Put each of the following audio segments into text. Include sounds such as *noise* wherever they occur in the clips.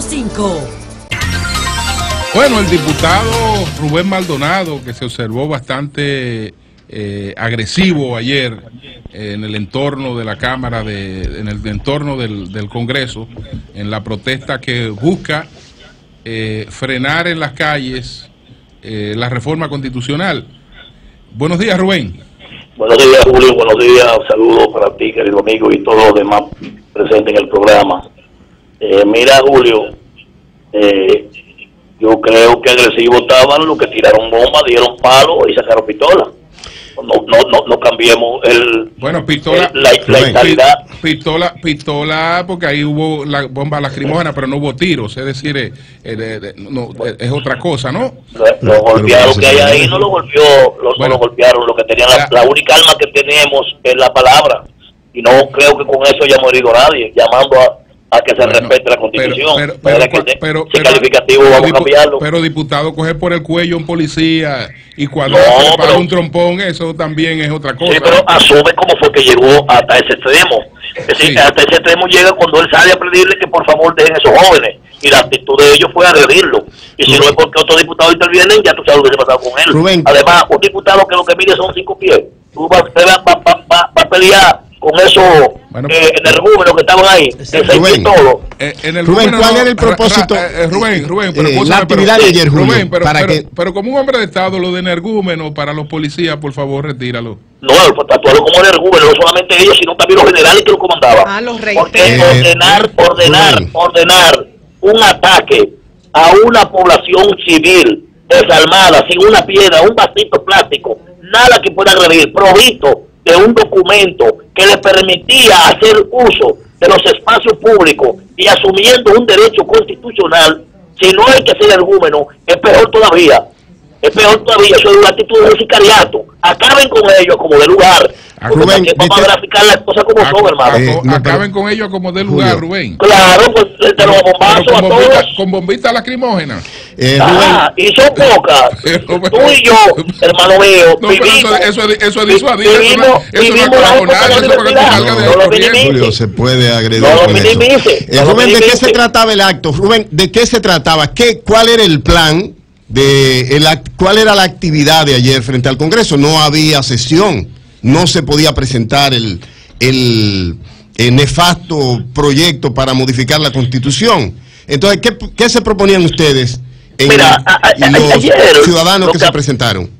100.5. Bueno, el diputado Rubén Maldonado, que se observó bastante eh, agresivo ayer en el entorno de la Cámara, de, en el entorno del, del Congreso, en la protesta que busca eh, frenar en las calles eh, la reforma constitucional. Buenos días, Rubén. Buenos días, Julio. Buenos días. Saludos para ti, querido amigo, y todos los demás presentes en el programa. Eh, mira, Julio, eh, yo creo que agresivos estaban los que tiraron bombas, dieron palos y sacaron pistola. No, no, no, no cambiemos el, Bueno, pistola, el- la, la mentalidad. pistola, pistola, porque ahí hubo la bomba lacrimógena, pero no hubo tiros, es decir, eh, eh, de- de- no, eh, es otra cosa, ¿no? Lo, lo golpearon que hay ahí, no lo golpeó, lo, no Bueno. lo golpearon. Lo que tenían, la única arma que tenemos es la palabra. Y no creo que con eso haya morido nadie, llamando a, a que se Bueno, respete la constitución. Pero, pero, Para pero, que se- pero- si pero- calificativo pero vamos a cambiarlo. pero, diputado, coger por el cuello a un policía y cuando No, se para un trompón, eso también es otra cosa. Sí, pero asume cómo fue que llegó hasta ese extremo. Es decir, Sí. hasta ese extremo llega cuando él sale a pedirle que por favor dejen a esos jóvenes. Y la actitud de ellos fue agredirlo. Y si no es porque otros diputados intervienen, ya tú sabes lo que se ha pasado con él. Rubén. Además, un diputado que lo que mide son cinco pies. Tú vas- vas- vas- vas a pelear con esos Bueno, eh, energúmenos que estaban ahí. Rubén. todo. Eh, en el Rubén, ¿cuál no- era el propósito? eh, Rubén, Rubén, pero Eh, la actividad pero- de ayer, Rubén, pero, para pero- que- pero como un hombre de Estado, lo de energúmeno para los policías, por favor, retíralo. No, actuaron como energúmenos, no solamente ellos, sino también los generales que lo comandaban. Ah, los reyes. Porque Eh, ordenar, ordenar, Rubén. ordenar un ataque a una población civil desarmada, sin una piedra, un vasito plástico, nada que pueda agredir, provisto de un documento que le permitía hacer uso de los espacios públicos y asumiendo un derecho constitucional, si no hay que ser ergúmeno, es peor todavía. Es peor todavía, eso es una actitud de sicariato. Acaben con ellos como de lugar. Ah, Rubén, vamos a ¿de graficar las cosas como Ac- son, hermano. Eh, no, acaben pero- con ellos como dé lugar, Julio. Rubén. Claro, pues de los bombazos a bombita, todos. con bombita lacrimógena. Eh, Ah, y son pocas. *laughs* Pero, Tú y yo, hermano mío, No, vivimos. eso, eso, eso es vi- disuadir, eso no, vivimos- eso no es vivimos la de eso es para que tú universidad. salgas de se puede agredir No lo con eso. Eh, Rubén, ¿de qué se trataba el acto? Rubén, ¿de qué se trataba? ¿Qué, ¿Cuál era el plan? De el ¿Cuál era la actividad de ayer frente al Congreso? No había sesión, no se podía presentar el, el, el nefasto proyecto para modificar la Constitución. Entonces, ¿qué, qué se proponían ustedes en Mira, a- los ayer ciudadanos que- se presentaron?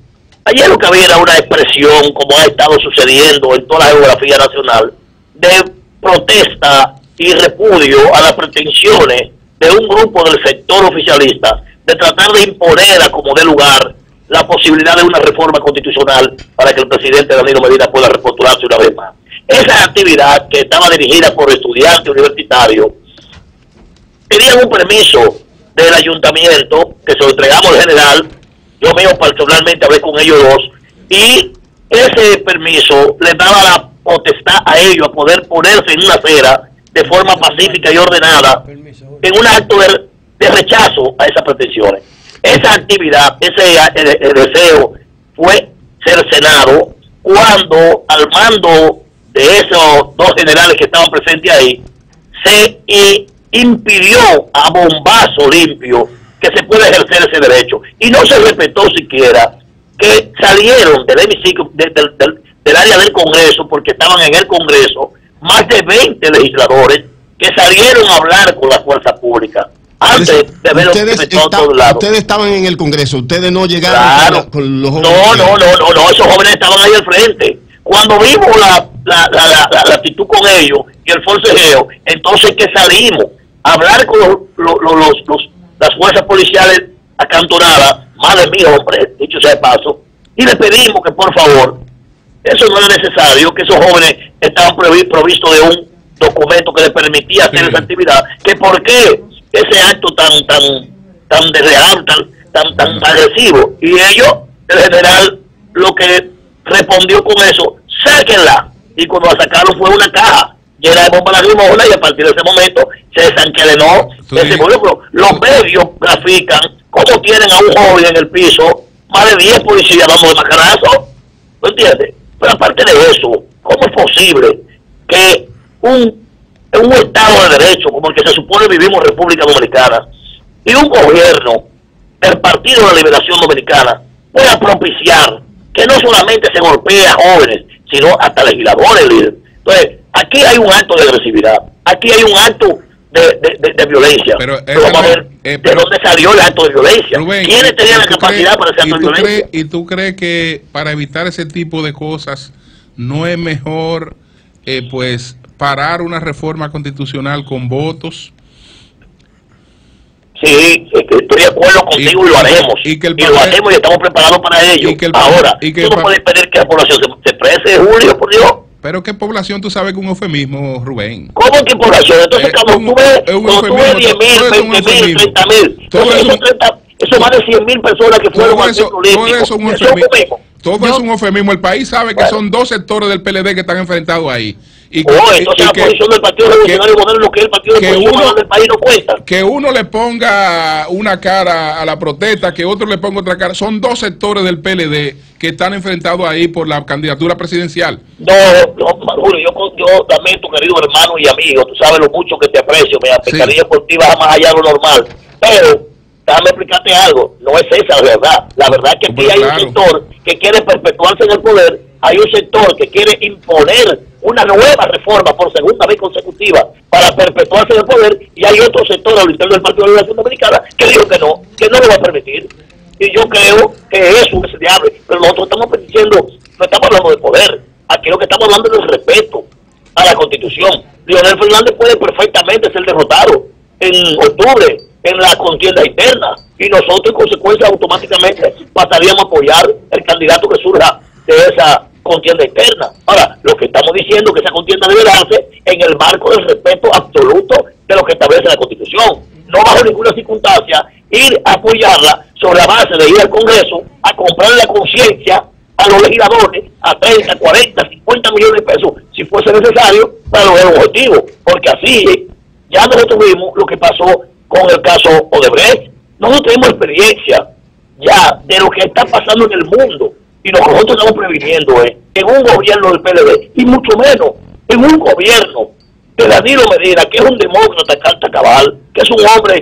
Ayer lo que había era una expresión, como ha estado sucediendo en toda la geografía nacional, de protesta y repudio a las pretensiones de un grupo del sector oficialista de tratar de imponer a como dé lugar la posibilidad de una reforma constitucional para que el presidente Danilo Medina pueda repostularse una vez más. Esa actividad que estaba dirigida por estudiantes universitarios tenían un permiso del ayuntamiento que se lo entregamos al general. Yo mío personalmente hablé con ellos dos y ese permiso les daba la potestad a ellos a poder ponerse en una acera de forma pacífica y ordenada en un acto de, de rechazo a esas pretensiones. Esa actividad, ese eh, eh, deseo fue cercenado cuando al mando de esos dos generales que estaban presentes ahí se eh, impidió a bombazo limpio que se pueda ejercer ese derecho y no se respetó siquiera que salieron del hemiciclo de- del- del- del área del Congreso porque estaban en el Congreso más de 20 legisladores que salieron a hablar con la fuerza pública antes de ver ustedes, que lados. ustedes estaban en el Congreso, ustedes no llegaron Claro. con, los No, jóvenes. no, no, no, no, esos jóvenes estaban ahí al frente. Cuando vimos la, la, la, la, actitud con ellos y el forcejeo, entonces que salimos a hablar con los, los, los, las fuerzas policiales acantonadas, madre mía, hombre, dicho sea de paso, y le pedimos que por favor, eso no era necesario, que esos jóvenes estaban provi- provistos de un documento que les permitía hacer Sí. esa actividad, que por qué ese acto tan, tan, tan desleal, tan, tan, tan agresivo, y ellos, el general, lo que respondió con eso, sáquenla, y cuando la sacaron fue una caja llena de bombas lacrimógenas y a partir de ese momento se desancadenó Tú ese. Los medios grafican cómo tienen a un joven en el piso, más de 10 policías dando de macarazo, ¿no entiendes? Pero aparte de eso, ¿cómo es posible que un un Estado de Derecho como el que se supone vivimos en República Dominicana y un gobierno del Partido de la Liberación Dominicana pueda propiciar que no solamente se golpee a jóvenes, sino hasta legisladores líderes. Entonces, aquí hay un acto de agresividad, aquí hay un acto de, violencia. Pero, vamos a ver eh, de dónde salió el acto de violencia. ¿Quiénes tenían la capacidad para ese acto de violencia? ¿Y tú crees que para evitar ese tipo de cosas no es mejor, eh, pues, parar una reforma constitucional con votos? Sí, estoy de acuerdo contigo y, lo haremos. Y, que lo haremos y estamos preparados para ello. Ahora, tú no puedes pedir que la población se, se exprese, Julio, por Dios. Pero qué población tú sabes que un eufemismo, Rubén. ¿Cómo que población? Entonces, eh, cuando, tú ves, cuando tú ves 10 mil, 20 mil, 30 mil, eso, más de 100 mil personas que fueron al olímpico. Todo eso es un eufemismo. Todo es un eufemismo. El país sabe que son dos sectores del PLD que están enfrentados ahí. Y que, oh, entonces la posición del Partido Revolucionario Moderno, lo que es el Partido que uno, del país no cuesta. Que uno le ponga una cara a la protesta, que otro le ponga otra cara. Son dos sectores del PLD que están enfrentados ahí por la candidatura presidencial. No, no Julio, yo, yo también, tu querido hermano y amigo, tú sabes lo mucho que te aprecio, mi pescaría por ti va más allá de lo normal. Pero, déjame explicarte algo, no es esa la verdad. La verdad es que aquí hay un sector que quiere perpetuarse en el poder, hay un sector que quiere imponer una nueva reforma por segunda vez consecutiva para perpetuarse en el poder y hay otro sector al interior del Partido de la Nación Dominicana que dijo que no, que no lo va a permitir. Y yo creo que eso es diable, pero nosotros estamos diciendo, no estamos hablando de poder, aquí lo que estamos hablando es del respeto a la Constitución. Leonel Fernández puede perfectamente ser derrotado en octubre en la contienda interna y nosotros en consecuencia automáticamente pasaríamos a apoyar el candidato que surja de esa contienda externa. Ahora, lo que estamos diciendo es que esa contienda debe darse en el marco del respeto absoluto de lo que establece la Constitución. No bajo ninguna circunstancia ir a apoyarla sobre la base de ir al Congreso a comprar la conciencia a los legisladores a 30, 40, 50 millones de pesos, si fuese necesario, para lograr un objetivo. Porque así ya nosotros vimos lo que pasó con el caso Odebrecht. Nosotros tenemos experiencia ya de lo que está pasando en el mundo y lo que nosotros estamos previniendo es en un gobierno del PLD, y mucho menos en un gobierno de Danilo Medina, que es un demócrata carta cabal, que es un hombre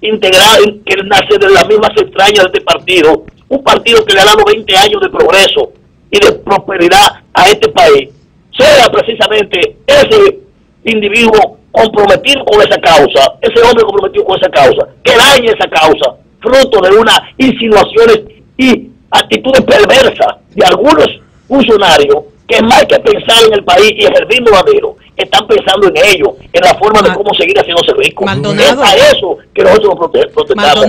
integral, que nace de las mismas extrañas de este partido, un partido que le ha dado 20 años de progreso y de prosperidad a este país, sea precisamente ese individuo comprometido con esa causa, ese hombre comprometido con esa causa, que dañe esa causa, fruto de unas insinuaciones y actitudes perversas de algunos funcionarios que más que pensar en el país y en el mismo madero, están pensando en ello, en la forma de cómo seguir haciéndose ricos. Es a eso que nosotros protestamos.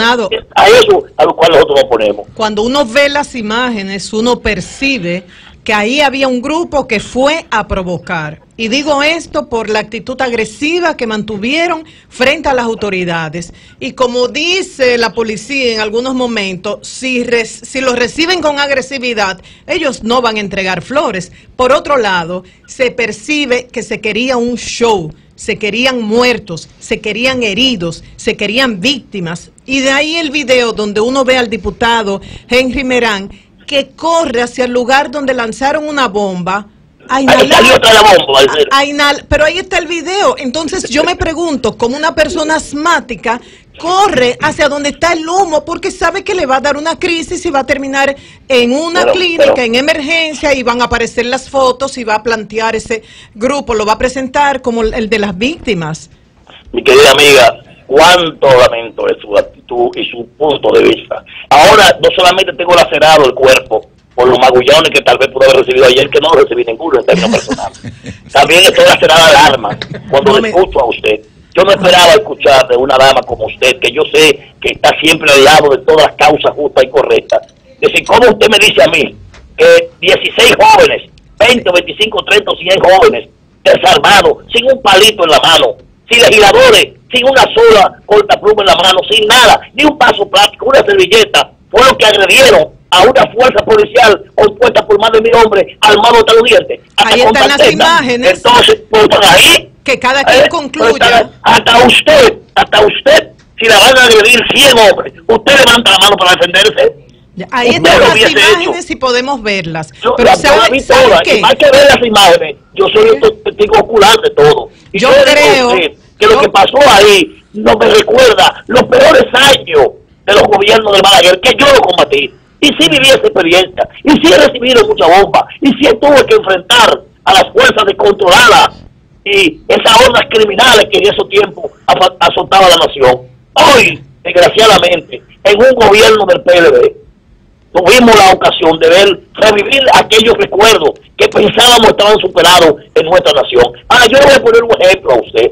a eso a lo cual nosotros nos ponemos. Cuando uno ve las imágenes, uno percibe que ahí había un grupo que fue a provocar. Y digo esto por la actitud agresiva que mantuvieron frente a las autoridades. Y como dice la policía en algunos momentos, si, los reciben con agresividad, ellos no van a entregar flores. Por otro lado, se percibe que se quería un show se querían muertos, se querían heridos, se querían víctimas. Y de ahí el video donde uno ve al diputado Henry Merán que corre hacia el lugar donde lanzaron una bomba. A inhalar, pero ahí está el video. Entonces yo me pregunto, como una persona asmática corre hacia donde está el humo porque sabe que le va a dar una crisis y va a terminar en una clínica, en emergencia y van a aparecer las fotos y va a plantear ese grupo, lo va a presentar como el de las víctimas. Mi querida amiga, cuánto lamento es su actitud y su punto de vista. Ahora no solamente tengo lacerado el cuerpo por los magullones que tal vez pudo haber recibido ayer, que no recibí ninguno en términos personales. *laughs* También estoy lacerada al alma cuando le escucho a usted. Yo no esperaba escuchar de una dama como usted, que yo sé que está siempre al lado de todas las causas justas y correctas. Decir, ¿cómo usted me dice a mí que 16 jóvenes, 20, 25, 30 100 jóvenes, desarmados, sin un palito en la mano, sin legisladores, sin una sola cortapluma en la mano, sin nada, ni un paso práctico, una servilleta, fueron que agredieron a una fuerza policial compuesta por más de mil hombres armados hasta los dientes. ahí están las imágenes. Entonces, por ahí. Que cada quien eh, concluya. Hasta, usted, hasta usted, si la van a agredir 100 hombres, usted levanta la mano para defenderse. Ahí están las imágenes y podemos verlas. pero ¿sabe, qué? Hay que ver las imágenes Yo soy un testigo ocular de todo. Y Yo creo- usted que lo yo- que pasó ahí no me recuerda los peores años de los gobiernos de Balaguer, que yo lo combatí. Y sí viví esa experiencia, y sí he recibido mucha bomba, y sí tuve que enfrentar a las fuerzas descontroladas y esas ondas criminales que en esos tiempos azotaban la nación. Hoy, desgraciadamente, en un gobierno del PLD, tuvimos la ocasión de ver revivir aquellos recuerdos que pensábamos estaban superados en nuestra nación. Ahora, yo voy a poner un ejemplo a usted.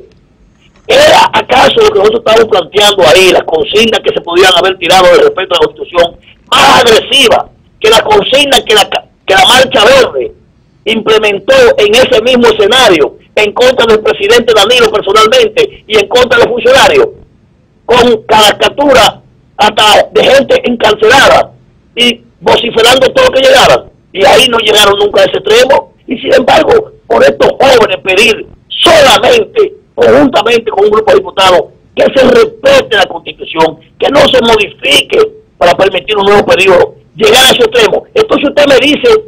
¿Era acaso lo que nosotros estábamos planteando ahí, las consignas que se podían haber tirado de respeto a la Constitución, más agresiva que la consigna que la, que la Marcha Verde implementó en ese mismo escenario en contra del presidente Danilo personalmente y en contra de los funcionarios? con caricatura hasta de gente encarcelada y vociferando todo lo que llegaran. Y ahí no llegaron nunca a ese extremo. Y sin embargo, por estos jóvenes pedir solamente, conjuntamente con un grupo de diputados, que se respete la constitución, que no se modifique para permitir un nuevo periodo, llegar a ese extremo. Entonces usted me dice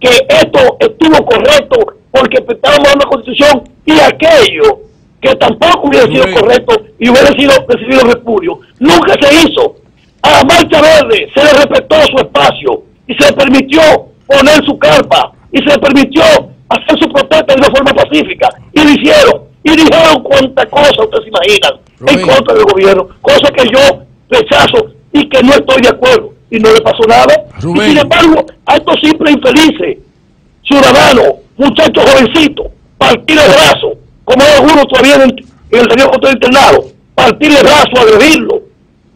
que esto estuvo correcto porque estábamos en la constitución y aquello que tampoco hubiera sido correcto y hubiera sido recibido repudio, nunca se hizo. A la Marcha Verde se le respetó su espacio y se le permitió poner su carpa y se le permitió hacer su protesta de una forma pacífica. Y lo hicieron. Y dijeron cuántas cosas ustedes imaginan en contra del gobierno, cosa que yo rechazo y que no estoy de acuerdo y no le pasó nada. Rubén. Y sin embargo, a estos simples infelices ciudadanos, muchachos jovencitos, partir el brazo, como hay algunos todavía en, el- en el señor control internado, partir el brazo, agredirlo,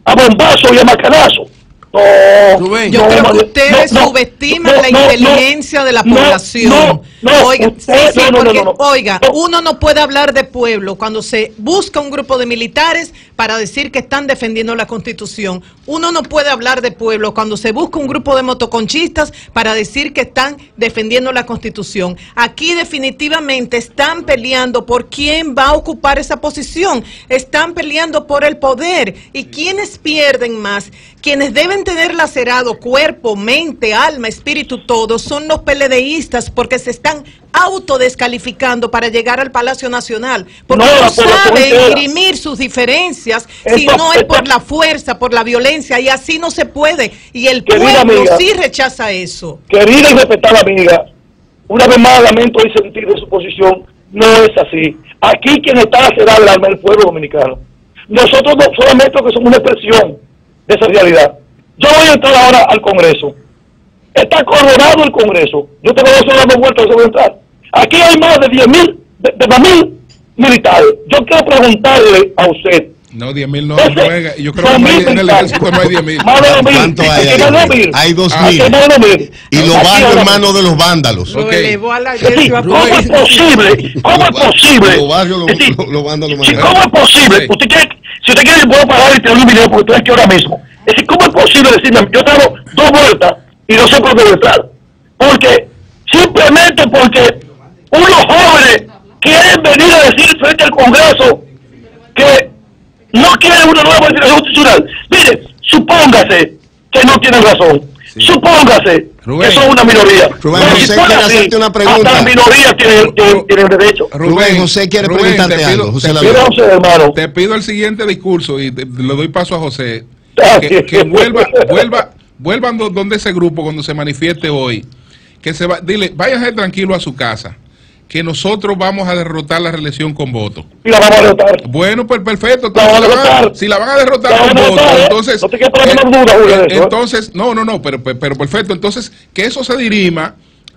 a bombazo y a macanazo. No. Yo no, creo que ustedes no, subestiman no, la no, inteligencia de la población. no, no, oiga, usted- sí, sí, no, no, no, porque, no, no. oiga, No. uno no puede hablar de pueblo cuando se busca un grupo de militares para decir que están defendiendo la constitución. Uno no puede hablar de pueblo cuando se busca un grupo de motoconchistas para decir que están defendiendo la constitución. Aquí definitivamente están peleando por quién va a ocupar esa posición. Están peleando por el poder. ¿Y quiénes pierden más? Quienes deben tener lacerado cuerpo, mente, alma, espíritu, todo, son los PLDistas porque se están autodescalificando para llegar al Palacio Nacional. Porque No, no, saben dirimir sus diferencias si no es por la fuerza, por la violencia, y así no se puede. Y el Querida pueblo amiga. sí rechaza eso. querida y respetada amiga, una vez más lamento el sentido de su posición, no es así. Aquí quien está lacerado el alma es el pueblo dominicano. Nosotros no solamente que somos una expresión de esa realidad. Yo voy a entrar ahora al Congreso. Está coronado el Congreso. Yo tengo dos horas de vuelta, yo voy a entrar. Aquí hay más de 10 mil, de, de 2.000 militares. Yo quiero preguntarle a usted, No, 10 mil no, Ese- no es- Yo creo que no hay- en el ejército no hay 10 mil. Más de dos mil. ¿Cuánto hay Aquí ahí? hay dos mil. Hay dos Ah. Y los Aquí barrios hay en dos manos de los vándalos. Lo elevó a la Es a- ¿Cómo es posible? ¿Cómo es posible? Los barrios, los, Es vándalos. ¿Cómo es posible? Sí. Usted quiere, si usted quiere, yo puedo parar y tener un video porque tú ves que ahora mismo. Es decir, ¿cómo es posible decirme, yo tengo dos vueltas y no sé por qué entrar? Porque, simplemente porque unos jóvenes quieren venir a decir frente al Congreso que no quieren una nueva modificación constitucional. Mire, supóngase que no tienen razón. Supóngase Rubén. que son una minoría. Rubén, Pero José si fuera quiere así, hacerte una pregunta. Hasta las minorías tienen, tienen, tienen derecho. Rubén, José quiere preguntarte te algo, José te pido- Mira, José, hermano. Te pido el siguiente discurso y te- le doy paso a José. Que, vuelva, vuelva, vuelvan do- donde ese grupo cuando se manifieste hoy. Que se va, dile, váyase tranquilo a su casa. Que nosotros vamos a derrotar la reelección con voto. Y la vamos a derrotar. Bueno, pues perfecto. La van a si, la van, derrotar. si la van a derrotar La con voto, derrotar, ¿eh? entonces. No te duda, Julio, eso, ¿eh? entonces, no, no, no, pero, pero, pero perfecto. Entonces, que eso se dirima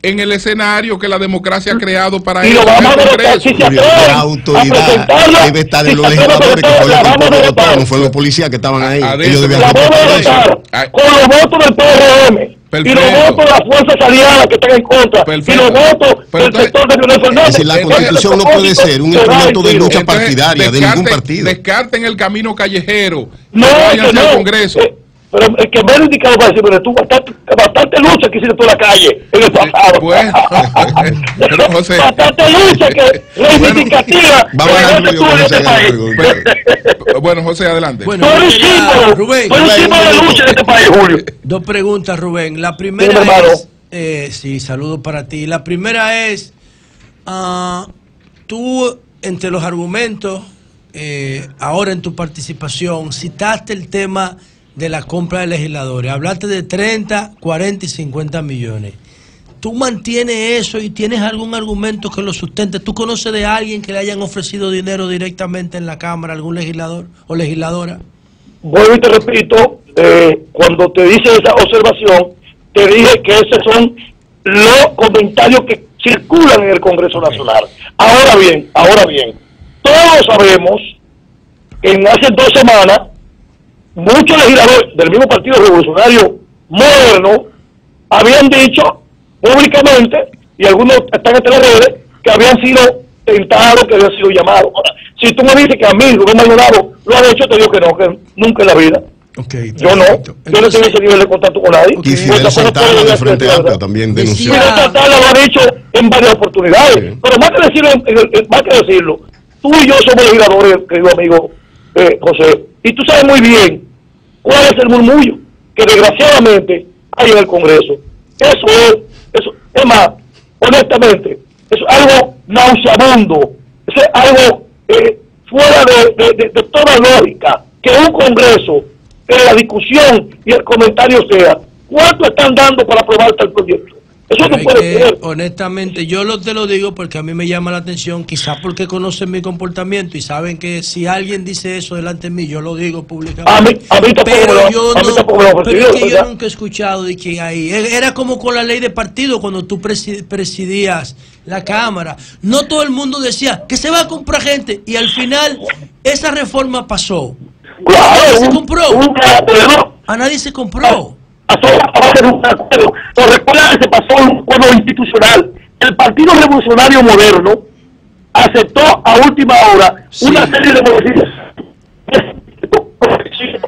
en el escenario que la democracia ha creado para Y lo vamos a. Congreso. Si se la autoridad debe estar en los legisladores, que fue lo presentarla, que la el pueblo vamos a votó, derrotar. no fueron los policías que estaban ahí. Ellos debían La vamos a Ay. con los votos del PRM y Perfecto. los votos de las fuerzas aliadas que están en contra y Perfecto. los votos Pero del entonces- sector de Leonel Fernández. Es decir, la constitución no puede ser un instrumento de lucha Entonces, partidaria de ningún partido. Descarten el camino callejero. No, no. al Congreso. Eh, pero el que me ha indicado para decirme, tú bastante, bastante lucha que hiciste tú en la calle en el pasado. *laughs* bueno, pero, José. Bastante lucha que *laughs* reivindicativa *laughs* Vamos a en con este ese país. Pero- bueno, José, adelante. Bueno, eres un símbolo, Rubén, tú eres un símbolo de lucha en este país, Julio. dos preguntas, Rubén. La primera es, eh, sí, saludos para ti. La primera es, Ah, tú, entre los argumentos, eh, ahora en tu participación, citaste el tema de la compra de legisladores. Hablaste de 30, 40 y 50 millones. ¿Tú mantienes eso y tienes algún argumento que lo sustente? ¿Tú conoces de alguien que le hayan ofrecido dinero directamente en la Cámara, algún legislador o legisladora? Vuelvo y te repito, eh, cuando te dice esa observación, te dije que esos son los comentarios que circulan en el Congreso Nacional. Ahora bien, ahora bien, todos sabemos que en hace dos semanas muchos legisladores del mismo Partido Revolucionario Moderno habían dicho públicamente, y algunos están en las redes, que habían sido tentados, que habían sido llamados. Ahora, si tú me dices que a mí, Rubén Maldonado, lo han hecho, te digo que no, que nunca en la vida. Okay, Yo no, yo no tengo ese nivel de contacto con nadie. Y Fidel Santana de Frente. Amplio también denunció. Fidel Santana lo ha dicho en varias oportunidades. Pero más que decirlo, más que decirlo, tú y yo somos legisladores, querido amigo eh, José, y tú sabes muy bien cuál es el murmullo que desgraciadamente hay en el Congreso. Eso es, eso, es más, honestamente, eso es algo nauseabundo, eso es algo eh, fuera de, toda lógica, que un Congreso, que la discusión y el comentario sea, ¿cuánto están dando para aprobar tal proyecto? Eso Pero no hay puede que, ser. honestamente, yo lo, te lo digo porque a mí me llama la atención, quizás porque conocen mi comportamiento y saben que si alguien dice eso delante de mí, yo lo digo públicamente. A mí- a mí pero lo- yo a mí no, lo pero es que yo nunca he escuchado de quién ahí. E- Era como con la ley de partido cuando tú presi- presidías la Cámara. No todo el mundo decía que se va a comprar gente y al final esa reforma pasó. Claro, se un- compró. un A nadie se compró. Pasó a base de un acuerdo. Pero recuerda que se pasó un acuerdo institucional. El Partido Revolucionario Moderno aceptó a última hora Sí. una serie de modificaciones.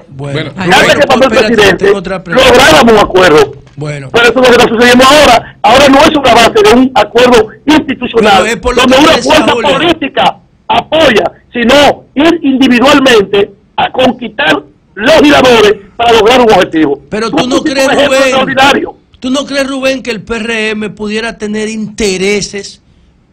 Bueno, Antes bueno, que pasó el presidente, lográramos un acuerdo. Bueno. Pero eso es lo que está sucediendo ahora. Ahora no es una base de un acuerdo institucional donde una fuerza política apoya, sino ir individualmente a conquistar legisladores para lograr un objetivo. Pero tú no crees, Rubén, tú no crees, Rubén, que el PRM pudiera tener intereses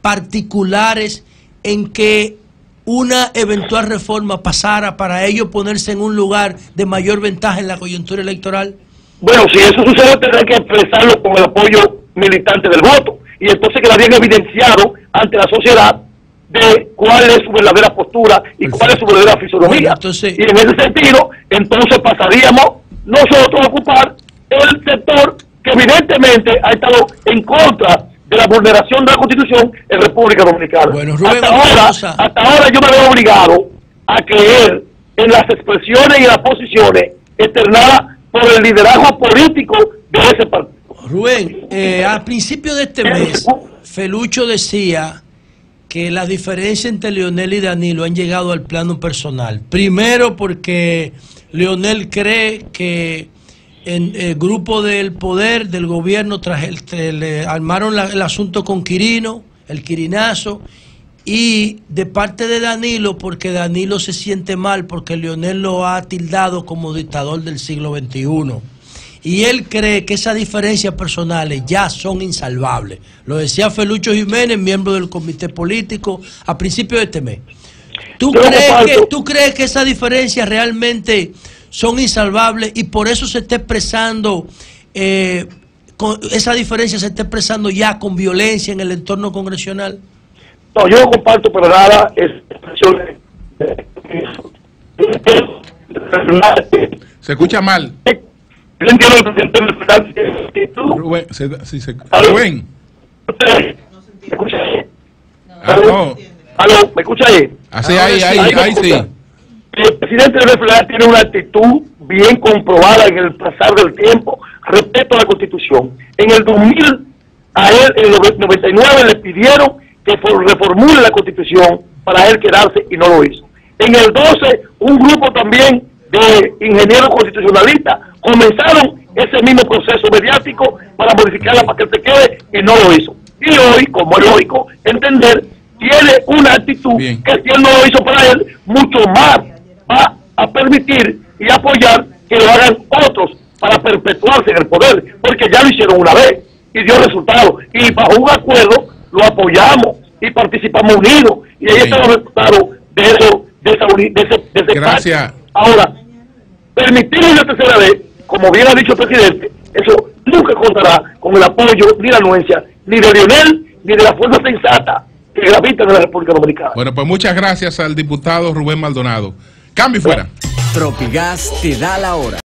particulares en que una eventual reforma pasara para ellos ponerse en un lugar de mayor ventaja en la coyuntura electoral? Bueno, si eso sucede, tendrán que expresarlo con el apoyo militante del voto. Y entonces quedarían evidenciado ante la sociedad de cuál es su verdadera postura y cuál es su verdadera fisonomía. Bueno, entonces- y en ese sentido, entonces pasaríamos nosotros a ocupar el sector que evidentemente ha estado en contra de la vulneración de la Constitución en República Dominicana. Bueno, Rubén, hasta, ahora, hasta ahora yo me veo obligado a creer en las expresiones y las posiciones externadas por el liderazgo político de ese partido. Rubén, eh, al principio de este mes, Felucho decía que las diferencias entre Leonel y Danilo han llegado al plano personal. Primero porque Leonel cree que en el grupo del poder del gobierno tras el, le armaron la- el asunto con Quirino, el Quirinazo, y de parte de Danilo porque Danilo se siente mal porque Leonel lo ha tildado como dictador del siglo XXI. Y él cree que esas diferencias personales ya son insalvables. Lo decía Felucho Jiménez, miembro del comité político, a principios de este mes. ¿Tú Yo crees, que, ¿Tú crees que esas diferencias realmente son insalvables y por eso se está expresando, eh, con, esa diferencia se está expresando ya con violencia en el entorno congresional? No, yo no comparto para nada expresiones. Se escucha mal. Yo entiendo el presidente del. ¿Tú? Rubén, se- sí, se-. Rubén. ¿Usted ¿Me escucha ahí? Ah, no. ¿Aló? ¿Me escucha ahí? Así, Ahora ahí, sí, ahí, ahí ahí sí. El presidente del FLA tiene una actitud bien comprobada en el pasar del tiempo respecto a la Constitución. En el 2000, a él, en el 99, le pidieron que for- reformule la Constitución para él quedarse y no lo hizo. En el 12, un grupo también de ingenieros constitucionalistas comenzaron ese mismo proceso mediático para modificarla para que se quede y no lo hizo. Y hoy, como es lógico entender, tiene una actitud Bien. que si él no lo hizo para él, mucho más va a permitir y apoyar que lo hagan otros para perpetuarse en el poder, porque ya lo hicieron una vez y dio resultados. Y bajo un acuerdo lo apoyamos y participamos unidos. Y ahí están los resultados de, eso, de, esa de ese, de ese Gracias. Ahora, permitirlo una tercera vez, como bien ha dicho el presidente, eso nunca contará con el apoyo ni la anuencia ni de Lionel ni de la fuerza sensata que gravitan en la República Dominicana. Bueno, pues muchas gracias al diputado Rubén Maldonado. Cambio y fuera. Tropigas te da la hora.